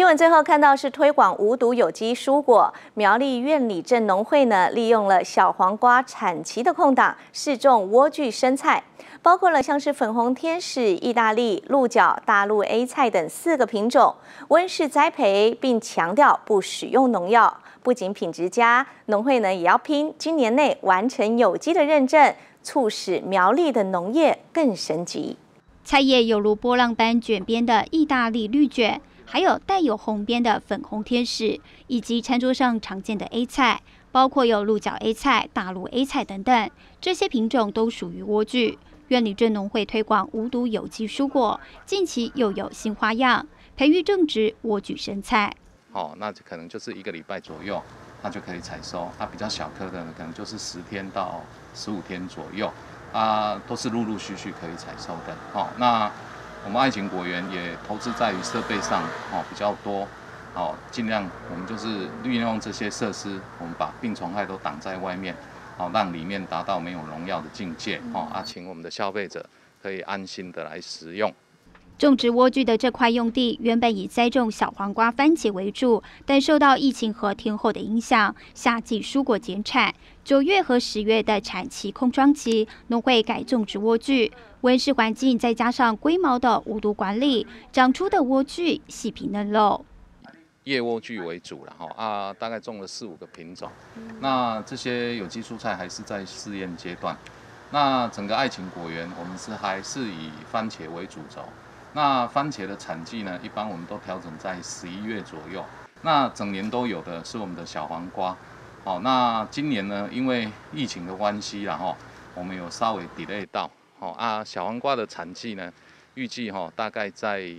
新闻最后看到是推广无毒有机蔬果，苗栗苑里镇农会呢利用了小黄瓜产期的空档试种莴苣生菜，包括了像是粉红天使、意大利鹿角、大陆 A 菜等四个品种，温室栽培，并强调不使用农药。不仅品质佳，农会呢也要拼今年内完成有机的认证，促使苗栗的农业更升级。菜叶有如波浪般卷边的意大利绿卷。还有带有红边的粉红天使，以及餐桌上常见的 A 菜，包括有鹿角 A 菜、大陆 A 菜等等，这些品种都属于莴苣。院里镇农会推广无毒有机蔬果，近期又有新花样，培育种植莴苣生菜。哦，那可能就是一个礼拜左右，那就可以采收。它比较小颗的呢，可能就是十天到十五天左右，啊，都是陆陆续续可以采收的。哦，那。我们爱情果园也投资在于设备上，哦比较多，哦尽量我们就是利用这些设施，我们把病虫害都挡在外面，哦让里面达到没有农药的境界，哦啊请我们的消费者可以安心的来食用。种植莴苣的这块用地原本以栽种小黄瓜、番茄为主，但受到疫情和天候的影响，夏季蔬果减产，九月和十月的产期空窗期，农会改种植莴苣。温室环境再加上龟毛的无毒管理，长出的莴苣细皮嫩肉。叶莴苣为主了哈啊，大概种了四五个品种。那这些有机蔬菜还是在试验阶段。那整个爱情果园，我们是还是以番茄为主轴。那番茄的产季呢，一般我们都调整在十一月左右。那整年都有的是我们的小黄瓜。好，那今年呢，因为疫情的关系，然后我们有稍微 delay 到。好啊，小黄瓜的产季呢，预计哈大概在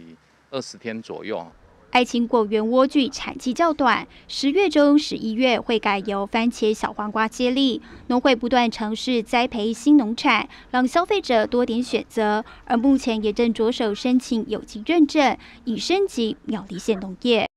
二十天左右。爱情果园莴苣产季较短，十月中、十一月会改由番茄、小黄瓜接力。农会不断尝试栽培新农产，让消费者多点选择。而目前也正着手申请有机认证，以升级苗栗县农业。